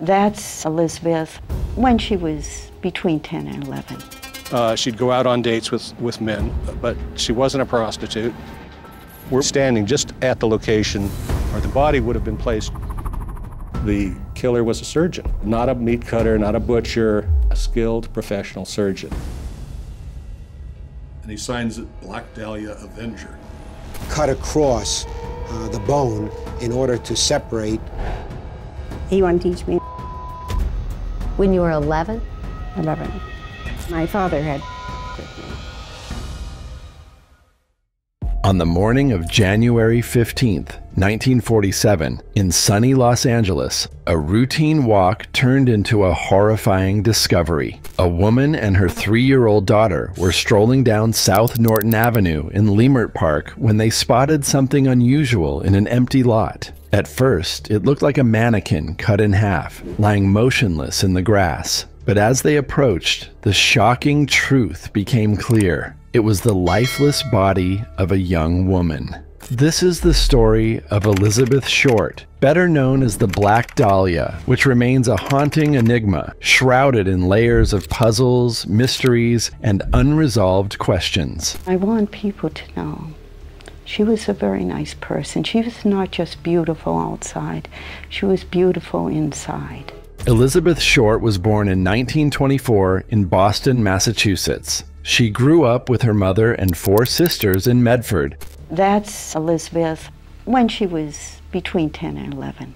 That's Elizabeth when she was between 10 and 11. Uh, she'd go out on dates with, with men, but she wasn't a prostitute. We're standing just at the location where the body would have been placed. The killer was a surgeon, not a meat cutter, not a butcher, a skilled professional surgeon. And he signs it Black Dahlia Avenger. Cut across uh, the bone in order to separate. He wanted to teach me When you were 11? 11. My father had On the morning of January 15th, 1947, in sunny Los Angeles, a routine walk turned into a horrifying discovery. A woman and her three year old daughter were strolling down South Norton Avenue in Leimert Park when they spotted something unusual in an empty lot. At first, it looked like a mannequin cut in half, lying motionless in the grass. But as they approached, the shocking truth became clear. It was the lifeless body of a young woman. This is the story of Elizabeth Short, better known as the Black Dahlia, which remains a haunting enigma, shrouded in layers of puzzles, mysteries, and unresolved questions. I want people to know she was a very nice person. She was not just beautiful outside, she was beautiful inside. Elizabeth Short was born in 1924 in Boston, Massachusetts. She grew up with her mother and four sisters in Medford. That's Elizabeth when she was between 10 and 11.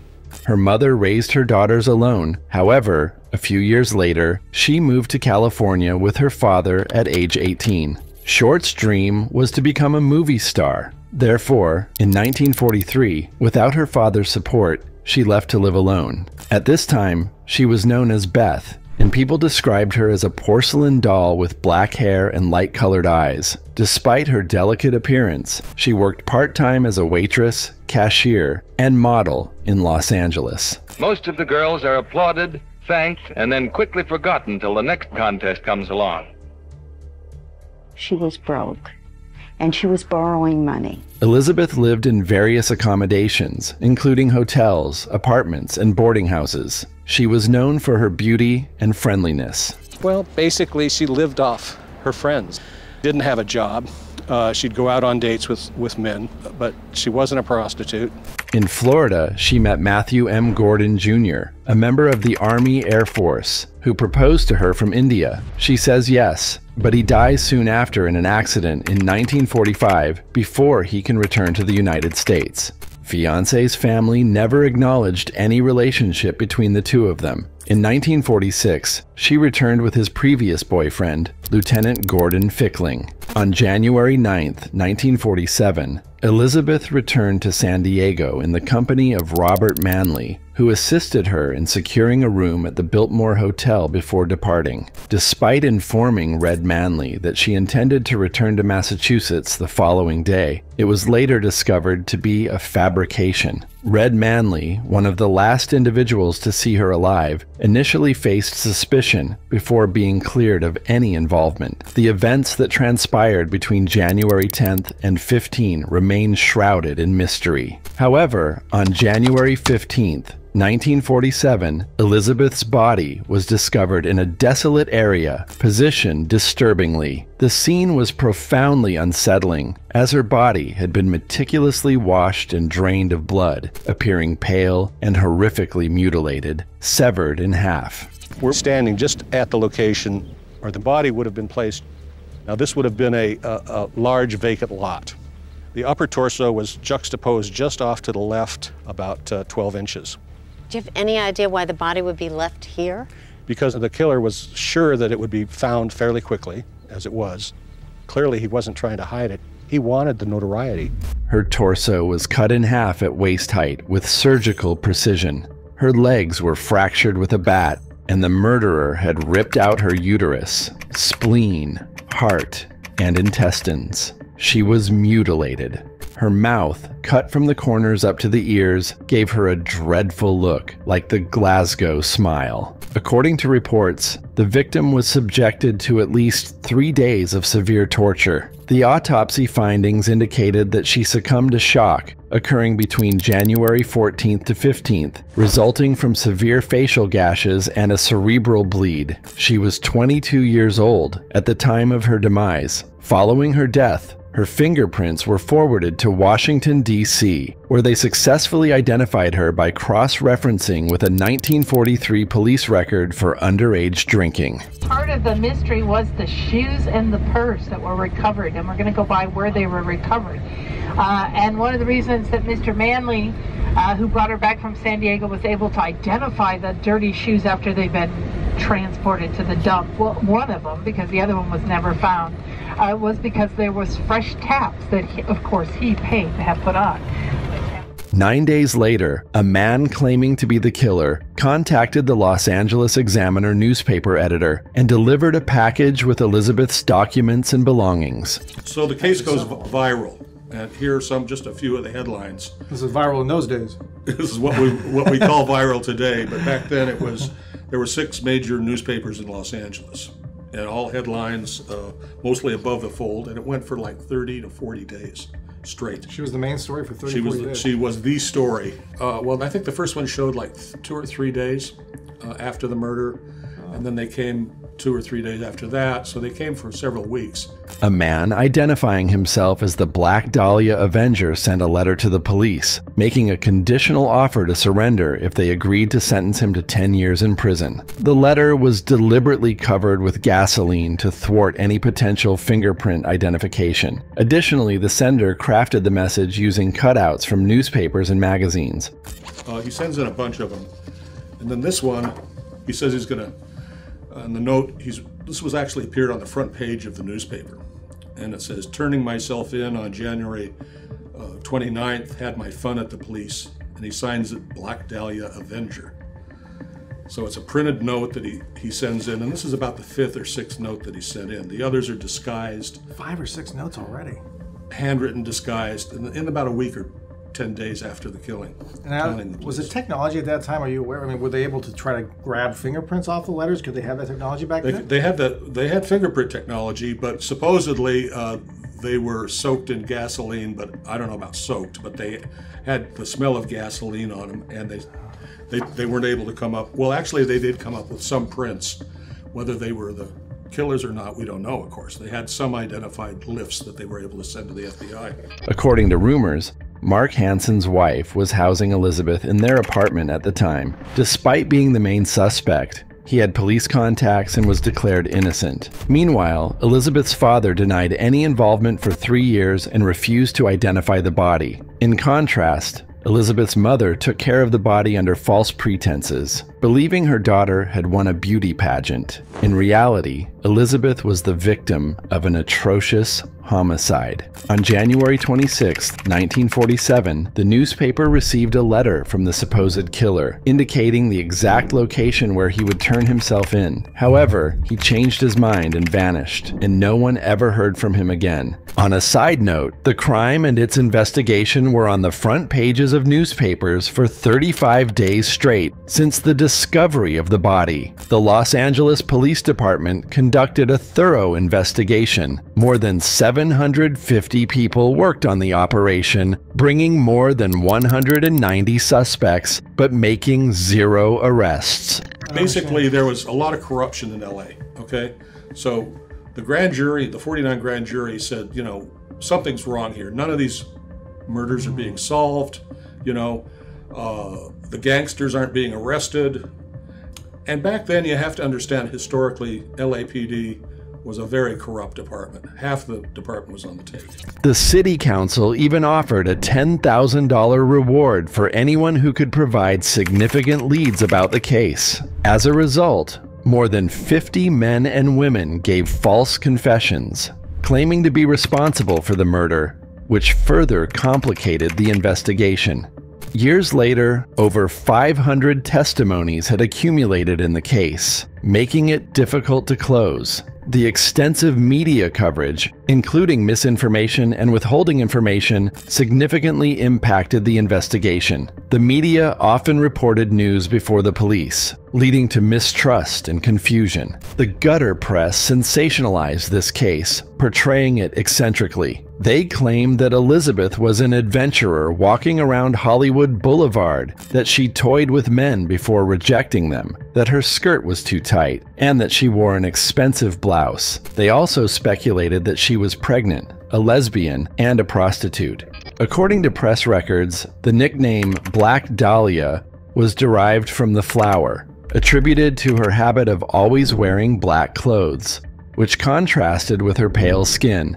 Her mother raised her daughters alone. However, a few years later, she moved to California with her father at age 18. Short's dream was to become a movie star. Therefore, in 1943, without her father's support, she left to live alone. At this time, she was known as Beth, and people described her as a porcelain doll with black hair and light colored eyes. Despite her delicate appearance, she worked part time as a waitress, cashier, and model in Los Angeles. Most of the girls are applauded, thanked, and then quickly forgotten till the next contest comes along. She was broke and she was borrowing money. Elizabeth lived in various accommodations, including hotels, apartments, and boarding houses. She was known for her beauty and friendliness. Well, basically, she lived off her friends. Didn't have a job. Uh, she'd go out on dates with, with men, but she wasn't a prostitute. In Florida, she met Matthew M. Gordon Jr., a member of the Army Air Force, who proposed to her from India. She says yes, but he dies soon after in an accident in 1945 before he can return to the United States. Fiance's family never acknowledged any relationship between the two of them. In 1946, she returned with his previous boyfriend, Lieutenant Gordon Fickling. On January 9, 1947, Elizabeth returned to San Diego in the company of Robert Manley, who assisted her in securing a room at the Biltmore Hotel before departing. Despite informing Red Manley that she intended to return to Massachusetts the following day, it was later discovered to be a fabrication. Red Manley, one of the last individuals to see her alive, initially faced suspicion before being cleared of any involvement. The events that transpired between January 10th and 15 remain shrouded in mystery. However, on January 15th, 1947, Elizabeth's body was discovered in a desolate area, positioned disturbingly. The scene was profoundly unsettling, as her body had been meticulously washed and drained of blood, appearing pale and horrifically mutilated, severed in half. We're standing just at the location where the body would have been placed. Now, this would have been a, a, a large vacant lot. The upper torso was juxtaposed just off to the left, about uh, 12 inches. Do you have any idea why the body would be left here? Because the killer was sure that it would be found fairly quickly, as it was. Clearly, he wasn't trying to hide it. He wanted the notoriety. Her torso was cut in half at waist height with surgical precision. Her legs were fractured with a bat, and the murderer had ripped out her uterus, spleen, heart, and intestines. She was mutilated. Her mouth, cut from the corners up to the ears, gave her a dreadful look, like the Glasgow smile. According to reports, the victim was subjected to at least three days of severe torture. The autopsy findings indicated that she succumbed to shock, occurring between January 14th to 15th, resulting from severe facial gashes and a cerebral bleed. She was 22 years old at the time of her demise. Following her death, her fingerprints were forwarded to Washington, D.C., where they successfully identified her by cross referencing with a 1943 police record for underage drinking. Part of the mystery was the shoes and the purse that were recovered, and we're going to go by where they were recovered. Uh, and one of the reasons that Mr. Manley, uh, who brought her back from San Diego, was able to identify the dirty shoes after they've been transported to the dump, well, one of them, because the other one was never found, uh, was because there was fresh taps that, he, of course, he paid to have put on. Nine days later, a man claiming to be the killer contacted the Los Angeles Examiner newspaper editor and delivered a package with Elizabeth's documents and belongings. So the case goes viral, and here are some, just a few of the headlines. This is viral in those days. This is what we what we call viral today, but back then it was there were six major newspapers in Los Angeles, and all headlines, uh, mostly above the fold, and it went for like 30 to 40 days straight. She was the main story for 30 She was days. she was the story. Uh, well, I think the first one showed like two or three days uh, after the murder, and then they came two or three days after that. So they came for several weeks. A man identifying himself as the Black Dahlia Avenger sent a letter to the police, making a conditional offer to surrender if they agreed to sentence him to 10 years in prison. The letter was deliberately covered with gasoline to thwart any potential fingerprint identification. Additionally, the sender crafted the message using cutouts from newspapers and magazines. Uh, he sends in a bunch of them, and then this one, he says he's gonna. On the note, he's this was actually appeared on the front page of the newspaper, and it says, "Turning myself in on January uh, 29th, had my fun at the police," and he signs it Black Dahlia Avenger. So it's a printed note that he, he sends in, and this is about the fifth or sixth note that he sent in. The others are disguised, Five or six notes already. handwritten, disguised, in, in about a week or 10 days after the killing. Now, telling the was it technology at that time? Are you aware? I mean, were they able to try to grab fingerprints off the letters? Could they have that technology back They, then? they had the they had fingerprint technology, but supposedly uh, they were soaked in gasoline. But I don't know about soaked, but they had the smell of gasoline on them, and they they, they weren't able to come up. Well, actually, they did come up with some prints, whether they were the killers or not, we don't know. Of course, they had some identified lifts that they were able to send to the FBI. According to rumors, Mark Hansen's wife was housing Elizabeth in their apartment at the time. Despite being the main suspect, he had police contacts and was declared innocent. Meanwhile, Elizabeth's father denied any involvement for three years and refused to identify the body. In contrast, Elizabeth's mother took care of the body under false pretenses, believing her daughter had won a beauty pageant. In reality, Elizabeth was the victim of an atrocious homicide. On January 26, 1947, the newspaper received a letter from the supposed killer, indicating the exact location where he would turn himself in. However, he changed his mind and vanished, and no one ever heard from him again. On a side note, the crime and its investigation were on the front pages of newspapers for 35 days straight since the discovery of the body. The Los Angeles Police Department conducted a thorough investigation. More than 750 people worked on the operation, bringing more than 190 suspects, but making zero arrests. Basically, there was a lot of corruption in LA. Okay, so the grand jury, the 49 grand jury, said, you know, something's wrong here. None of these murders are being solved. You know, uh, the gangsters aren't being arrested. And back then, you have to understand historically, LAPD was a very corrupt department. Half the department was on the take. The city council even offered a $10,000 reward for anyone who could provide significant leads about the case. As a result, more than 50 men and women gave false confessions, claiming to be responsible for the murder, which further complicated the investigation. Years later, over 500 testimonies had accumulated in the case, making it difficult to close. The extensive media coverage, including misinformation and withholding information, significantly impacted the investigation. The media often reported news before the police, leading to mistrust and confusion. The gutter press sensationalized this case, portraying it eccentrically. They claimed that Elizabeth was an adventurer walking around Hollywood Boulevard, that she toyed with men before rejecting them, that her skirt was too tight, and that she wore an expensive blouse. They also speculated that she was pregnant, a lesbian, and a prostitute. According to press records, the nickname Black Dahlia was derived from the flower, attributed to her habit of always wearing black clothes, which contrasted with her pale skin,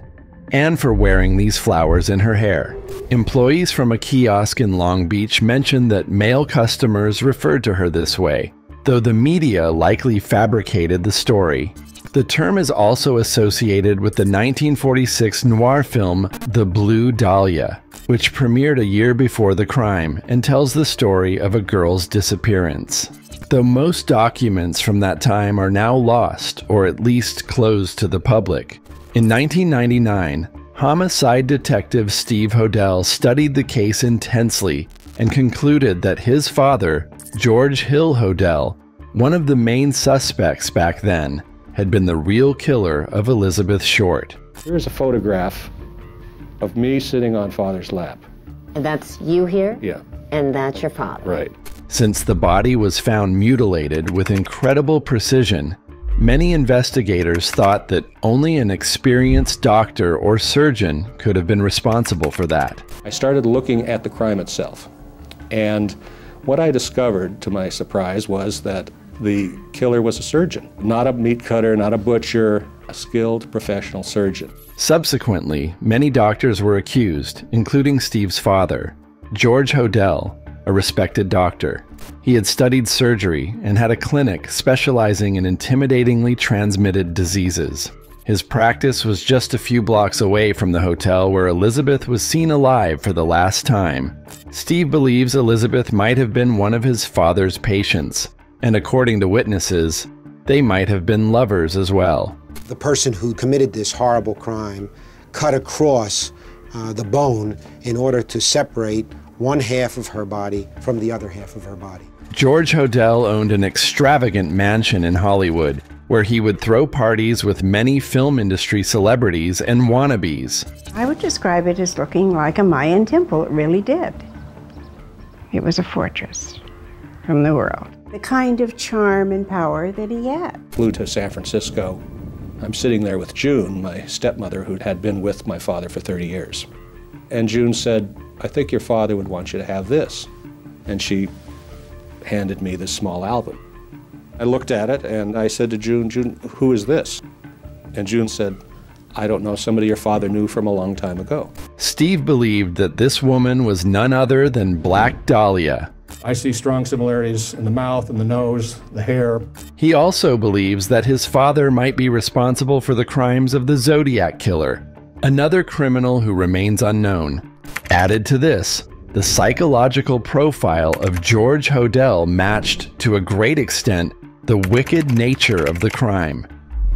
and for wearing these flowers in her hair. Employees from a kiosk in Long Beach mentioned that male customers referred to her this way, though the media likely fabricated the story. The term is also associated with the 1946 noir film The Blue Dahlia, which premiered a year before the crime and tells the story of a girl's disappearance. Though most documents from that time are now lost or at least closed to the public, in 1999, homicide detective Steve Hodel studied the case intensely and concluded that his father, George Hill Hodel, one of the main suspects back then, had been the real killer of Elizabeth Short. Here's a photograph of me sitting on father's lap. And that's you here? Yeah. And that's your father? Right. Since the body was found mutilated with incredible precision, many investigators thought that only an experienced doctor or surgeon could have been responsible for that. I started looking at the crime itself. And what I discovered, to my surprise, was that the killer was a surgeon, not a meat cutter, not a butcher, a skilled professional surgeon. Subsequently, many doctors were accused, including Steve's father, George Hodel, a respected doctor. He had studied surgery and had a clinic specializing in intimidatingly transmitted diseases. His practice was just a few blocks away from the hotel where Elizabeth was seen alive for the last time. Steve believes Elizabeth might have been one of his father's patients, and according to witnesses, they might have been lovers as well. The person who committed this horrible crime cut across uh, the bone in order to separate one half of her body from the other half of her body. George Hodel owned an extravagant mansion in Hollywood where he would throw parties with many film industry celebrities and wannabes. I would describe it as looking like a Mayan temple. It really did. It was a fortress from the world. The kind of charm and power that he had. Flew to San Francisco. I'm sitting there with June, my stepmother, who had been with my father for 30 years. And June said, I think your father would want you to have this. And she handed me this small album. I looked at it and I said to June, June, who is this? And June said, I don't know, somebody your father knew from a long time ago. Steve believed that this woman was none other than Black Dahlia. I see strong similarities in the mouth and the nose, the hair. He also believes that his father might be responsible for the crimes of the Zodiac Killer, another criminal who remains unknown. Added to this, the psychological profile of George Hodel matched to a great extent the wicked nature of the crime.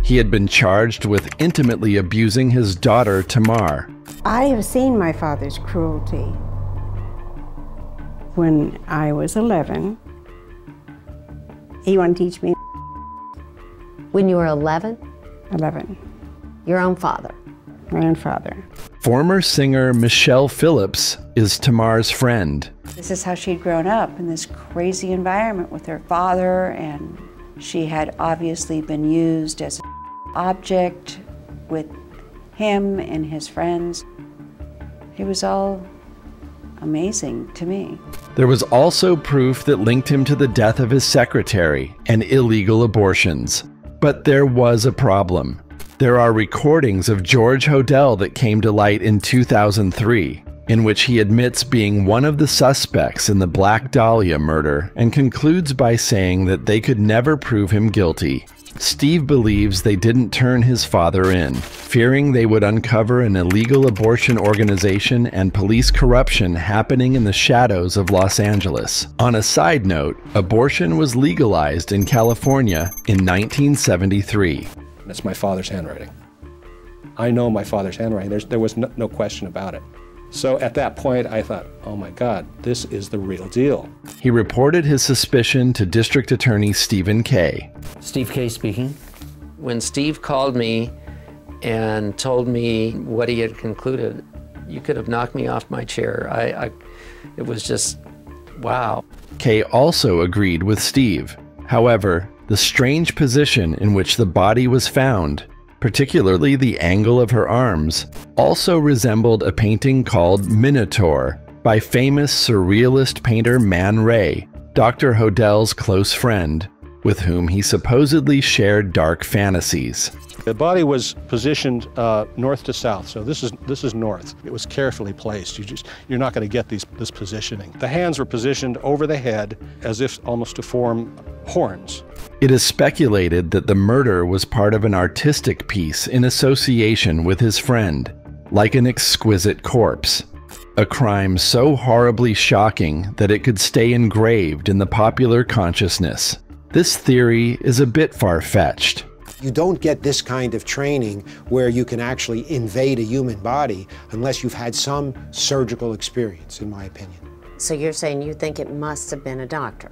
He had been charged with intimately abusing his daughter Tamar. I have seen my father's cruelty. When I was 11, he wanted to teach me. When you were 11? 11. Your own father? My own father. Former singer Michelle Phillips is Tamar's friend. This is how she'd grown up in this crazy environment with her father, and she had obviously been used as an object with him and his friends. It was all amazing to me. There was also proof that linked him to the death of his secretary and illegal abortions. But there was a problem. There are recordings of George Hodel that came to light in 2003, in which he admits being one of the suspects in the Black Dahlia murder and concludes by saying that they could never prove him guilty. Steve believes they didn't turn his father in, fearing they would uncover an illegal abortion organization and police corruption happening in the shadows of Los Angeles. On a side note, abortion was legalized in California in 1973. And it's my father's handwriting. I know my father's handwriting. There's, there was no, no question about it. So at that point, I thought, oh my God, this is the real deal. He reported his suspicion to District Attorney Stephen Kay. Steve Kay speaking. When Steve called me and told me what he had concluded, you could have knocked me off my chair. I, I it was just, wow. Kay also agreed with Steve. However, the strange position in which the body was found particularly the angle of her arms, also resembled a painting called Minotaur by famous surrealist painter Man Ray, Dr. Hodel's close friend, with whom he supposedly shared dark fantasies. The body was positioned uh, north to south, so this is this is north. It was carefully placed. You just you're not going to get these this positioning. The hands were positioned over the head as if almost to form horns. It is speculated that the murder was part of an artistic piece in association with his friend, like an exquisite corpse. A crime so horribly shocking that it could stay engraved in the popular consciousness. This theory is a bit far fetched. You don't get this kind of training where you can actually invade a human body unless you've had some surgical experience, in my opinion. So you're saying you think it must have been a doctor?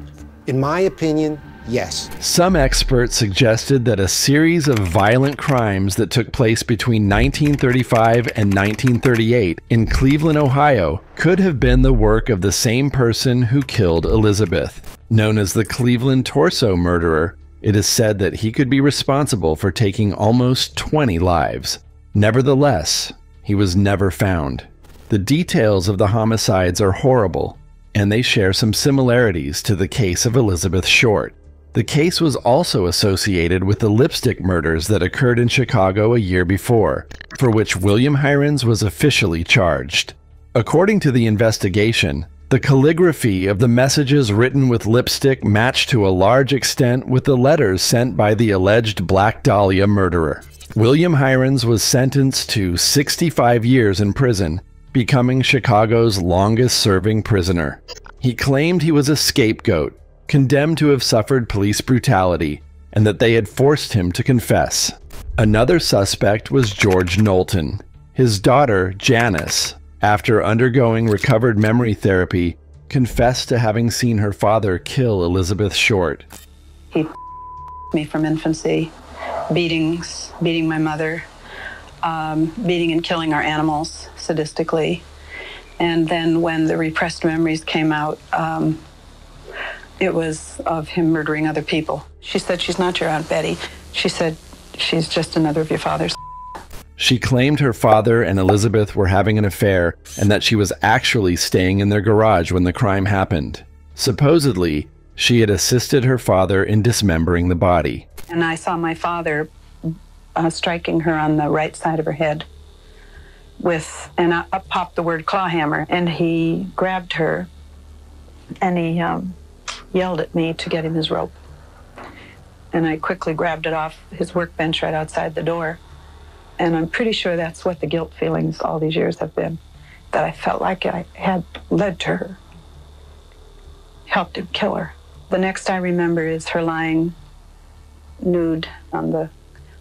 In my opinion, yes. Some experts suggested that a series of violent crimes that took place between 1935 and 1938 in Cleveland, Ohio, could have been the work of the same person who killed Elizabeth. Known as the Cleveland Torso Murderer, it is said that he could be responsible for taking almost 20 lives. Nevertheless, he was never found. The details of the homicides are horrible, and they share some similarities to the case of Elizabeth Short. The case was also associated with the lipstick murders that occurred in Chicago a year before, for which William Heirens was officially charged. According to the investigation, the calligraphy of the messages written with lipstick matched to a large extent with the letters sent by the alleged Black Dahlia murderer. William Heirens was sentenced to 65 years in prison becoming Chicago's longest serving prisoner. He claimed he was a scapegoat, condemned to have suffered police brutality, and that they had forced him to confess. Another suspect was George Knowlton. His daughter, Janice, after undergoing recovered memory therapy, confessed to having seen her father kill Elizabeth Short. He me from infancy, beatings, beating my mother, um, beating and killing our animals sadistically. And then when the repressed memories came out, um, it was of him murdering other people. She said, She's not your Aunt Betty. She said, She's just another of your father's. She claimed her father and Elizabeth were having an affair and that she was actually staying in their garage when the crime happened. Supposedly, she had assisted her father in dismembering the body. And I saw my father uh, striking her on the right side of her head with, and up popped the word clawhammer, and he grabbed her and he um, yelled at me to get him his rope. And I quickly grabbed it off his workbench right outside the door. And I'm pretty sure that's what the guilt feelings all these years have been that I felt like I had led to her, helped him kill her. The next I remember is her lying nude on the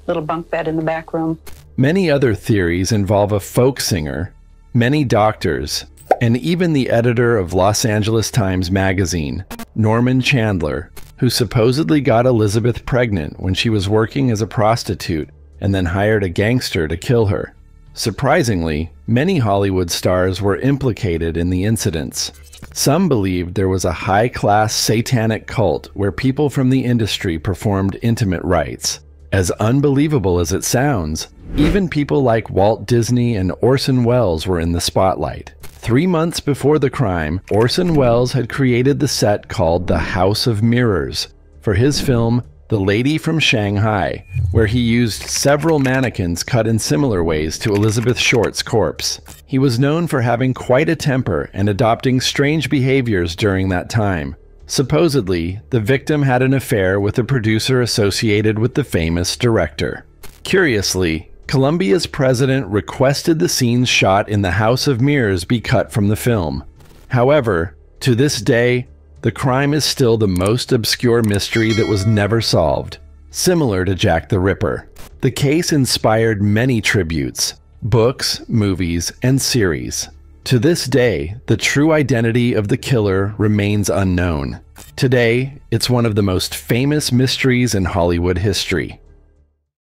little bunk bed in the back room. Many other theories involve a folk singer, many doctors, and even the editor of Los Angeles Times Magazine, Norman Chandler, who supposedly got Elizabeth pregnant when she was working as a prostitute and then hired a gangster to kill her. Surprisingly, many Hollywood stars were implicated in the incidents. Some believed there was a high class satanic cult where people from the industry performed intimate rites. As unbelievable as it sounds, even people like Walt Disney and Orson Welles were in the spotlight. Three months before the crime, Orson Welles had created the set called The House of Mirrors for his film The Lady from Shanghai, where he used several mannequins cut in similar ways to Elizabeth Short's corpse. He was known for having quite a temper and adopting strange behaviors during that time. Supposedly, the victim had an affair with a producer associated with the famous director. Curiously, Columbia's president requested the scenes shot in the House of Mirrors be cut from the film. However, to this day, the crime is still the most obscure mystery that was never solved. similar to Jack the Ripper. The case inspired many tributes, books, movies, and series. To this day, the true identity of the killer remains unknown. Today, it's one of the most famous mysteries in Hollywood history.